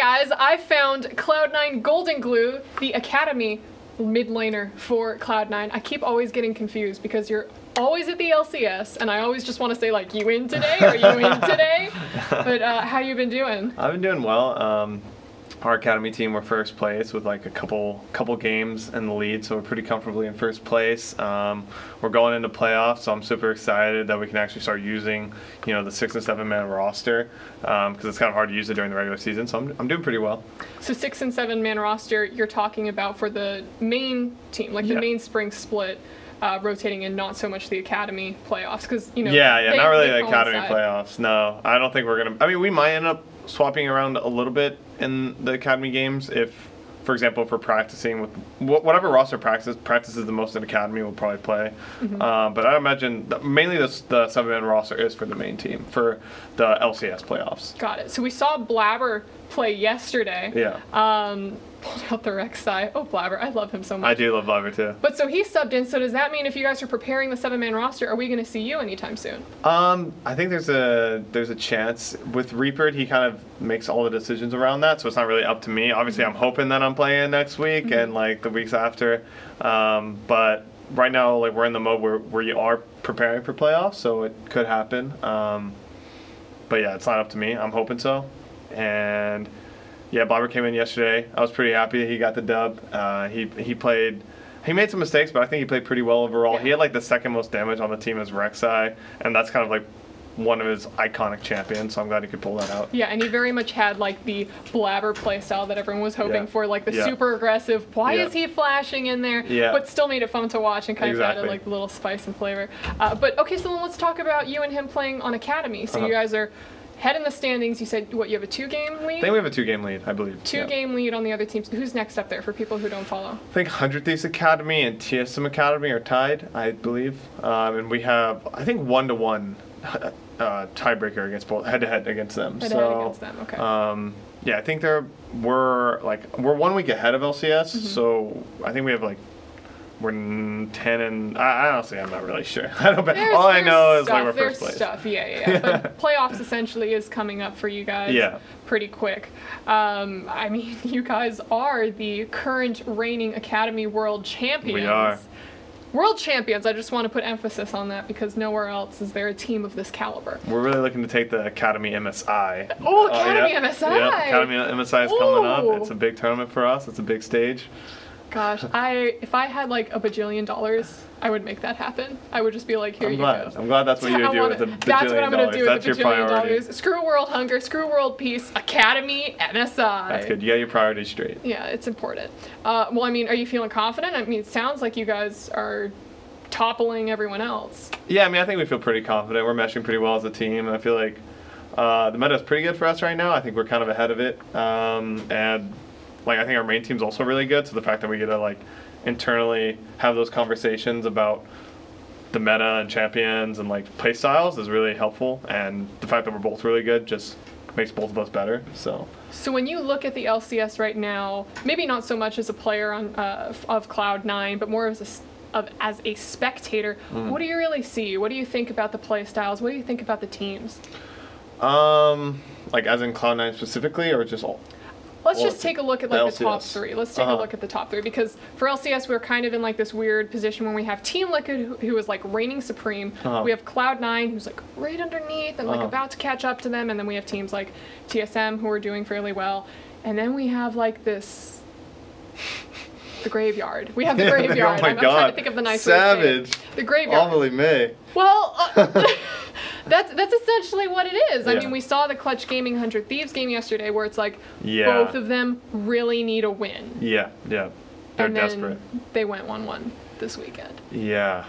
guys, I found Cloud9 Goldenglue, the Academy mid laner for Cloud9. I keep always getting confused because you're always at the LCS, and I always just want to say like, "You in today? Are you in today?" but uh, how you been doing? I've been doing well. Um, our academy team were first place with like a couple couple games in the lead, so we're pretty comfortably in first place. Um, we're going into playoffs, so I'm super excited that we can actually start using, you know, the six and seven man roster because um, it's kind of hard to use it during the regular season. So I'm, I'm doing pretty well. So six and seven man roster, you're talking about for the main team, like the Yeah. main spring split. Uh, rotating in not so much the academy playoffs because you know Yeah, yeah, they- not really the academy playoffs. No, I don't think we're gonna. I mean, we might end up swapping around a little bit in the academy games if, for example, if we're practicing with whatever roster practices practices the most in academy, we'll probably play. Mm-hmm. Uh, but I imagine mainly the the seven man roster is for the main team for the LCS playoffs. Got it. So we saw Blabber play yesterday. Yeah, Um, pulled out the Rek'Sai. Oh, Blabber, I love him so much. I do love Liver too. But so he subbed in. So does that mean if you guys are preparing the seven-man roster, are we going to see you anytime soon? Um, I think there's a there's a chance with Reaper. He kind of makes all the decisions around that, so it's not really up to me. Obviously, I'm hoping that I'm playing next week and like the weeks after. Um, but right now, like we're in the mode where where you are preparing for playoffs, so it could happen. Um, but yeah, it's not up to me. I'm hoping so. And yeah, Blabber came in yesterday. I was pretty happy that he got the dub. Uh, he he played. He made some mistakes, but I think he played pretty well overall. He had like the second most damage on the team as Rek'Sai, and that's kind of like one of his iconic champions. So I'm glad he could pull that out. Yeah, and he very much had like the Blabber playstyle that everyone was hoping Yeah. for, like the Yeah. super aggressive. Why Yeah. is he flashing in there? Yeah. But still made it fun to watch and kind of added like the little spice and flavor. Uh, but okay, so then let's talk about you and him playing on Academy. So you Uh-huh. guys are head in the standings. You said what? You have a two-game lead. I think we have a two game lead, I believe. Two Yeah. game lead on the other teams. Who's next up there for people who don't follow? I think 100 Thieves Academy and TSM Academy are tied, I believe. Um, and we have, I think, one to one uh, tiebreaker against both, head to head against them. Head-to-head against them. Okay. Um, yeah, I think they're we're like we're one week ahead of LCS, Mm-hmm. so I think we have like we're ten and I, I honestly I'm not really sure. I don't. There's- all I know is stuff, like we're first place. stuff. Yeah, yeah, yeah. but playoffs essentially is coming up for you guys. Yeah. Pretty quick. Um, I mean, you guys are the current reigning Academy World Champions. We are. World champions. I just want to put emphasis on that because nowhere else is there a team of this caliber. We're really looking to take the Academy MSI. Oh, Uh, Academy. MSI. Yeah, Academy MSI is coming up. It's a big tournament for us. It's a big stage. Gosh, I if I had like a bajillion dollars, I would make that happen. I would just be like, here I'm you glad. go. I'm glad that's what you're doing wanna- with the That's what I'm gonna dollars. do That's with your the bajillion priority. dollars. Screw world hunger, screw world peace, Academy, MSI. That's good. You got your priorities straight. Yeah, it's important. Uh, well, I mean, are you feeling confident? I mean, it sounds like you guys are toppling everyone else. Yeah, I mean, I think we feel pretty confident. We're meshing pretty well as a team. I feel like uh, the meta is pretty good for us right now. I think we're kind of ahead of it, um, and like I think our main team's also really good. So the fact that we get to like internally have those conversations about the meta and champions and like play styles is really helpful. And the fact that we're both really good just makes both of us better. So So when you look at the LCS right now, maybe not so much as a player on uh, of Cloud Nine, but more as a of, as a spectator, Mm. what do you really see? What do you think about the play styles? What do you think about the teams? um, like as in Cloud Nine specifically, or just all. Let's Well, just take a look at the like the top three. Let's take a Uh-huh. look at the top three because for LCS we're kind of in like this weird position when we have Team Liquid who, who is like reigning supreme. Uh-huh. We have Cloud Nine who's like right underneath and like Uh-huh. about to catch up to them, and then we have teams like TSM who are doing fairly well, and then we have like this. The graveyard. We have the graveyard. oh graveyard. my I'm, I'm god! trying to think of the nice way to say it. Savage. The graveyard. Ovilee May. Well, uh, that's that's essentially what it is. I mean, we saw the Clutch Gaming Hundred Thieves game yesterday, where it's like Yeah. both of them really need a win, Yeah, yeah. They're and desperate. they went one-one this weekend. Yeah.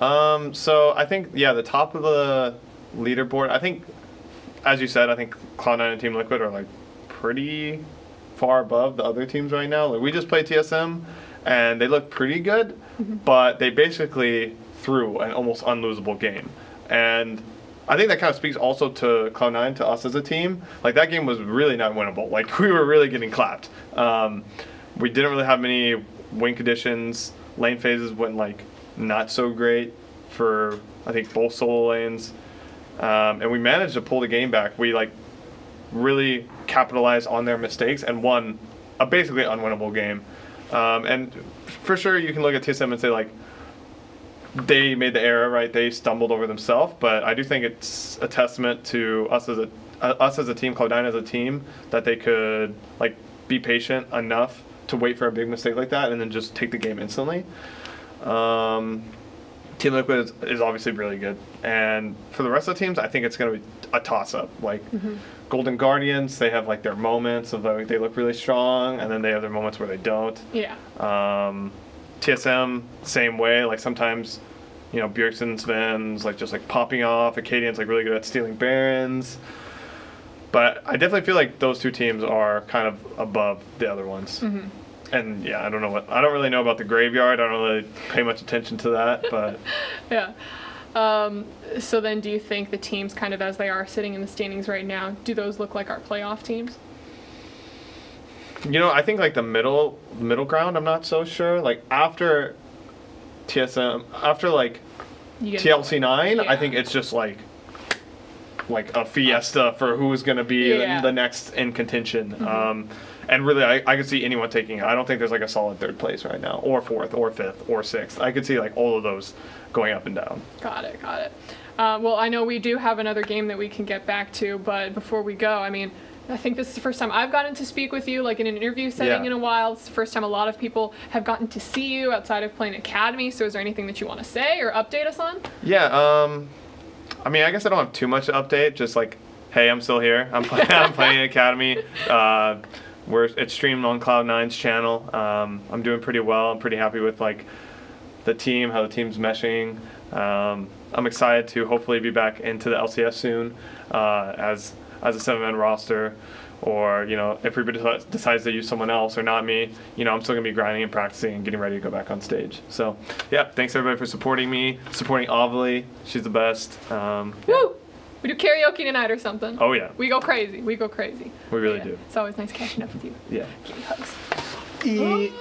Um, so I think yeah, the top of the leaderboard. I think, as you said, I think Cloud9 and Team Liquid are like pretty far above the other teams right now. Like we just played TSM, and they look pretty good, but they basically threw an almost unlosable game, and. I think that kind of speaks also to Cloud9 to us as a team. Like that game was really not winnable. Like we were really getting clapped. Um, we didn't really have many win conditions. Lane phases went like not so great for I think both solo lanes, um, and we managed to pull the game back. We like really capitalized on their mistakes and won a basically unwinnable game. Um, and for sure, you can look at TSM and say like they made the error, right? They stumbled over themselves, but I do think it's a testament to us as a uh, us as a team, Cloud9 as a team, that they could like be patient enough to wait for a big mistake like that and then just take the game instantly. Um, Team Liquid is, is obviously really good, and for the rest of the teams, I think it's going to be a toss up. Like Golden Guardians, they have like their moments of like they look really strong, and then they have their moments where they don't. Yeah. Um, TSM, same way. Like sometimes, you know, Bjergsen, Zven's like just like popping off. Akaadian's like really good at stealing barons. But I definitely feel like those two teams are kind of above the other ones. And yeah, I don't know what I don't really know about the graveyard. I don't really pay much attention to that, but Yeah. Um, so then, do you think the teams, kind of as they are sitting in the standings right now, do those look like our playoff teams? You know, I think like the middle middle ground. I'm not so sure. Like after TSM, after like TLC nine, I think it's just like like a fiesta for who's going to be Yeah. the next in contention. Um, and really, I, I could see anyone taking it. I don't think there's like a solid third place right now, or fourth, or fifth, or sixth. I could see like all of those going up and down. Got it, got it. Uh, well, I know we do have another game that we can get back to, but before we go, I mean, I think this is the first time I've gotten to speak with you, like in an interview setting Yeah. in a while. It's the first time a lot of people have gotten to see you outside of playing Academy. So, is there anything that you want to say or update us on? Yeah. Um, I mean, I guess I don't have too much to update. Just like, hey, I'm still here. I'm playing. I'm playing Academy. Uh, we're it's streamed on Cloud9's channel. Um, I'm doing pretty well. I'm pretty happy with like the team, how the team's meshing. Um, I'm excited to hopefully be back into the LCS soon uh, as as a seven-man roster. Or you know, if Reaper deci- decides to use someone else or not me, you know, I'm still gonna be grinding and practicing and getting ready to go back on stage. So, yeah, thanks everybody for supporting me, supporting Ovilee. She's the best. Um. Woo! We do karaoke tonight or something. Oh yeah, We go crazy. We go crazy. we really Yeah. do. It's always nice catching up with you. Yeah. Give you hugs. E-